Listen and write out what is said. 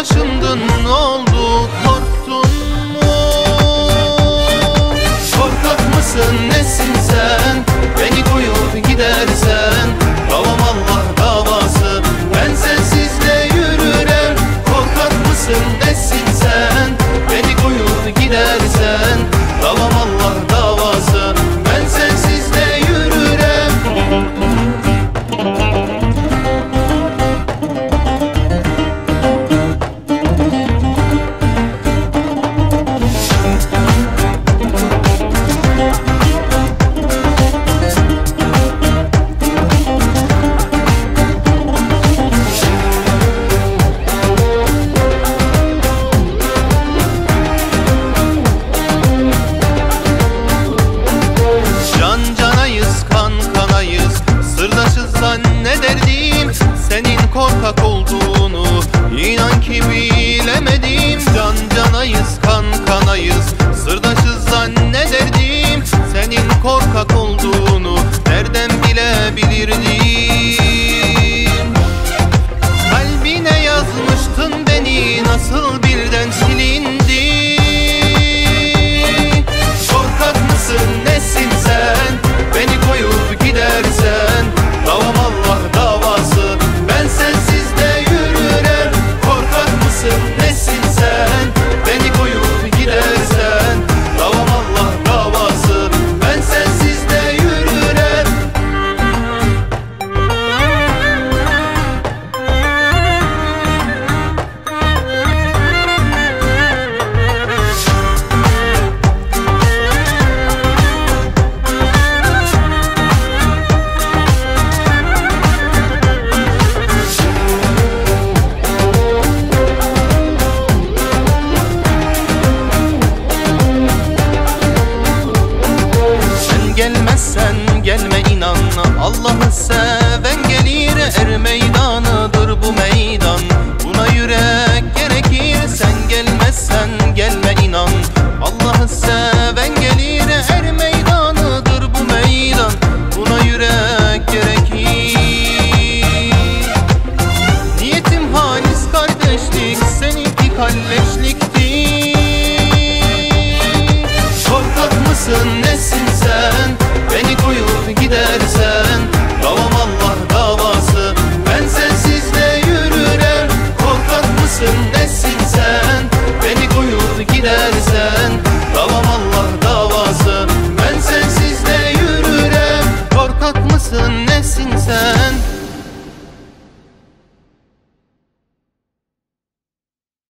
başımdın ne oldu? Sırdaşız zannederdim Senin korkak olduğunu. Nereden bilebilirdim meydana. Allah'ı seven gelir er meydanıdır bu meydan. Buna yürek gerekir sen gelmezsen gelme inan. Allah'ı seven gelir er meydanıdır bu meydan. Buna yürek gerekir. Niyetim halis kardeşlik seninki kalleşliktir. Korkak mısın ne